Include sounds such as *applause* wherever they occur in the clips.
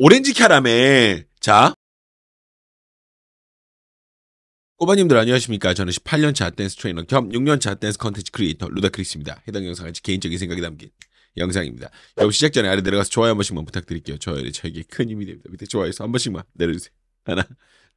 오렌지 캐러멜. 자. 꼬바님들 안녕하십니까. 저는 18년차 댄스 트레이너 겸 6년차 댄스 컨텐츠 크리에이터 루다크리스입니다. 해당 영상은 제 개인적인 생각이 담긴 영상입니다. 여러분 시작 전에 아래 내려가서 좋아요 한 번씩만 부탁드릴게요. 좋아요는 저에게 큰 힘이 됩니다. 밑에 좋아요에서 한 번씩만 내려주세요. 하나,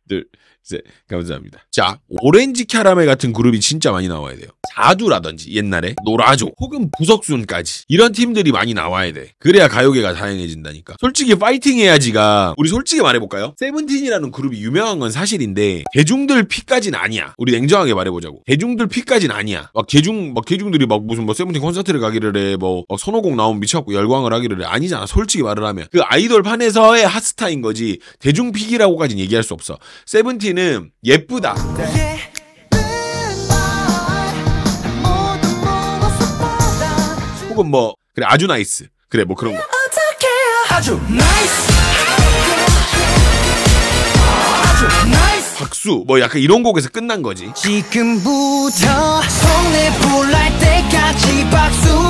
둘, 셋. 감사합니다. 자, 오렌지 캐러멜 같은 그룹이 진짜 많이 나와야 돼요. 자두라든지 옛날에 노라조 혹은 부석순까지 이런 팀들이 많이 나와야 돼. 그래야 가요계가 다양해진다니까. 솔직히 파이팅 해야지가 우리 솔직히 말해볼까요? 세븐틴이라는 그룹이 유명한 건 사실인데 대중들 pick까진 아니야. 우리 냉정하게 말해보자고. 대중들 pick까진 아니야. 막 대중 막 대중들이 막 무슨 뭐 세븐틴 콘서트를 가기를 해. 뭐 선호곡 나오면 미쳐갖고 열광을 하기를 해. 아니잖아. 솔직히 말을 하면 그 아이돌 판에서의 hot star인 거지 대중 pick이라고까지는 얘기할 수 없어. 세븐틴은 예쁘다. 혹은 뭐 그래 아주 nice. 그래 뭐 그런 거. 아주 nice. 박수. 뭐 약간 이런 곡에서 끝난 거지. 지금부터 손에 불날 때까지 박수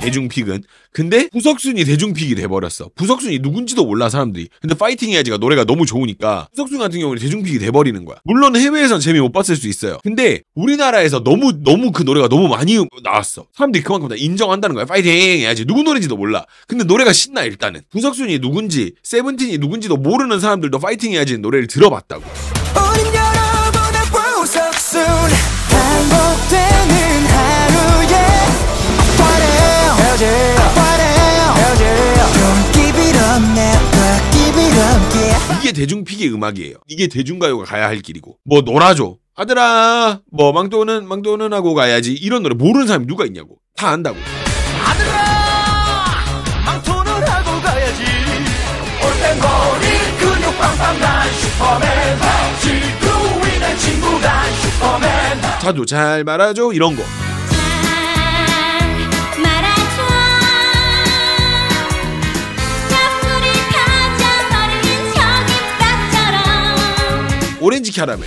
대중픽은. 근데 부석순이 대중픽이 돼버렸어. 부석순이 누군지도 몰라 사람들이. 근데 파이팅 해야지가 노래가 너무 좋으니까 부석순 같은 경우는 대중픽이 돼버리는 거야. 물론 해외에선 재미 못 봤을 수 있어요. 근데 우리나라에서 너무 너무 그 노래가 너무 많이 나왔어. 사람들이 그만큼 다 인정한다는 거야. 파이팅 해야지. 누구 노래인지도 몰라. 근데 노래가 신나 일단은. 부석순이 누군지 세븐틴이 누군지도 모르는 사람들도 파이팅 해야지 노래를 들어봤다고 이게 대중픽의 음악이에요. 이게 대중가요가 가야 할 길이고. 뭐 놀아줘. 아들아, 뭐 망도는 망도는 하고 가야지. 이런 노래 모르는 사람이 누가 있냐고. 다 안다고. 아들아 망토는 하고 가야지 올빼머리 근육 빵빵 난 슈퍼맨 지구인의 친구 난 슈퍼맨 자도 잘 말아줘. 이런 거. 오렌지 캐러멜.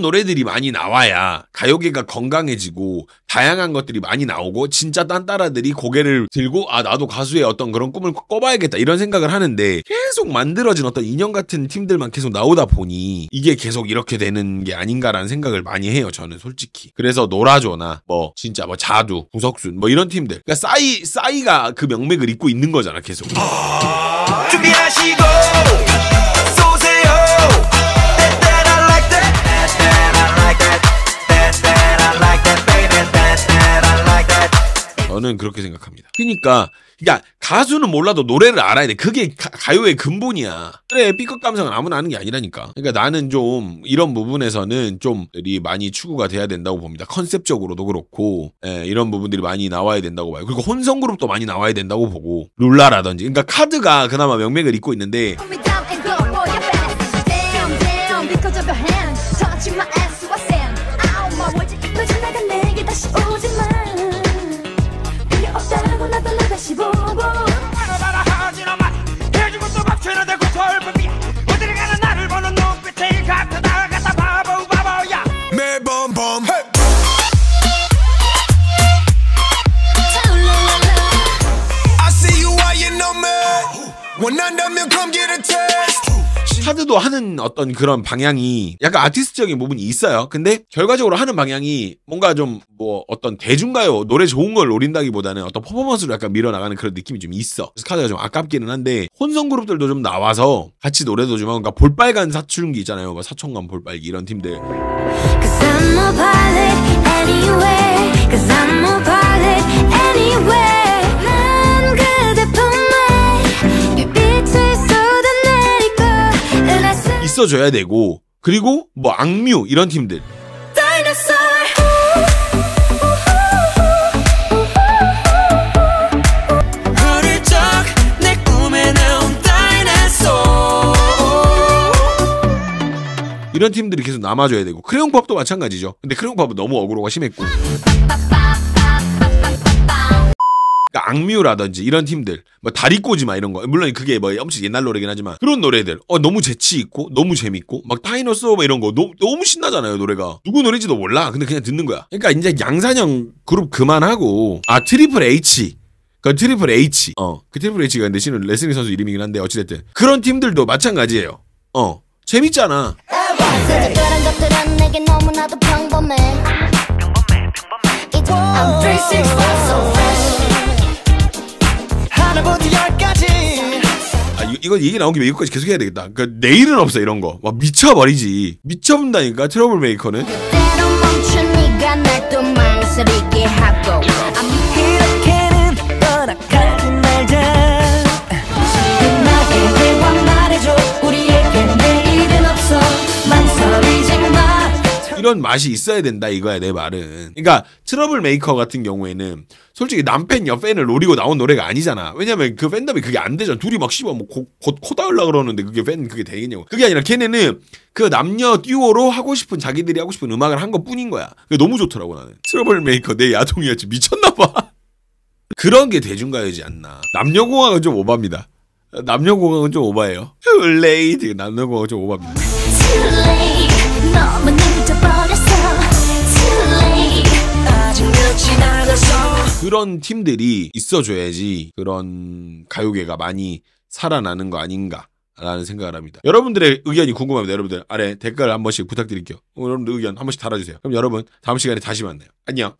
이런 노래들이 많이 나와야 가요계가 건강해지고 다양한 것들이 많이 나오고 진짜 딴따라들이 고개를 들고 아 나도 가수의 어떤 그런 꿈을 꿔봐야겠다 이런 생각을 하는데 계속 만들어진 어떤 인형 같은 팀들만 계속 나오다 보니 이게 계속 이렇게 되는 게 아닌가라는 생각을 많이 해요 저는 솔직히. 그래서 노라조나 뭐 진짜 뭐 자두 구석순 뭐 이런 팀들. 그러니까 싸이 싸이가 그 명맥을 잇고 있는 거잖아 계속. 준비하시고 저는 그렇게 생각합니다. 그러니까 그러니까 가수는 몰라도 노래를 알아야 돼. 그게 가, 요의 근본이야. 그래 B급 감성은 아무나 하는 게 아니라니까. 그러니까 나는 좀 이런 부분에서는 좀들이 많이 추구가 돼야 된다고 봅니다. 컨셉적으로도 그렇고 예, 이런 부분들이 많이 나와야 된다고 봐요. 그리고 혼성 그룹도 많이 나와야 된다고 보고 룰라라든지 그러니까 카드가 그나마 명맥을 잇고 있는데 원한다면 come get a taste 카드도 하는 어떤 그런 방향이 약간 아티스트적인 부분이 있어요. 근데 결과적으로 하는 방향이 뭔가 좀 뭐 어떤 대중가요 노래 좋은 걸 노린다기보다는 어떤 퍼포먼스로 약간 밀어나가는 그런 느낌이 좀 있어. 그래서 카드가 좀 아깝기는 한데 혼성 그룹들도 좀 나와서 같이 노래도 좀 하고 그러니까 볼빨간 사춘기 있잖아요. 뭐 사촌간 볼빨기 이런 팀들 있어줘야 되고 그리고 뭐 악뮤 이런 팀들. 이런 팀들이 계속 남아줘야 되고 크레용팝도 마찬가지죠. 근데 크레용팝은 너무 어그로가 심했고 그러니까 악뮤라든지 이런 팀들, 뭐 다리꼬지마 이런 거, 물론 그게 뭐 엄청 옛날 노래긴 하지만 그런 노래들, 어 너무 재치 있고 너무 재밌고 막 Dinosaur 이런 거 너무 너무 신나잖아요 노래가. 누구 노래인지도 몰라. 근데 그냥 듣는 거야. 그러니까 이제 양산형 그룹 그만하고 아 트리플 H. 그 트리플 H. 어. 그 트리플 H가 근데 씨는 레슬링 선수 이름이긴 한데 어찌됐든 그런 팀들도 마찬가지예요. 어. 재밌잖아. 하나부터 열까지 아, 이- 이거 얘기 나온 김에 이거까지 계속 해야 되겠다. 그러니까 내일은 없어 이런 거. 막 미쳐버리지. 미쳐본다니까 트러블 메이커는. 이런 맛이 있어야 된다 이거야 내 말은. 그러니까 트러블 메이커 같은 경우에는 솔직히 남팬 여팬을 노리고 나온 노래가 아니잖아. 왜냐면 그 팬덤이 그게 안 되잖아. 둘이 막 씹어 뭐곧코 닿으려 그러는데 그게 팬 그게 되겠냐고. 그게 아니라 걔네는 그 남녀 듀오로 하고 싶은 자기들이 하고 싶은 음악을 한 것 뿐인 거야. 그게 너무 좋더라고 나는. 트러블 메이커 내 야동이었지 미쳤나 봐. *laughs* 그런 게 대중가요지 않나. 남녀공학은 좀 오바입니다. 남녀공학은 좀 오바예요. *laughs* 레이드 남녀공학은 좀 오바입니다. 그런 팀들이 있어줘야지 그런 가요계가 많이 살아나는 거 아닌가 라는 생각을 합니다. 여러분들의 의견이 궁금합니다. 여러분들 아래 댓글 한 번씩 부탁드릴게요. 여러분들 의견 한 번씩 달아주세요. 그럼 여러분 다음 시간에 다시 만나요. 안녕.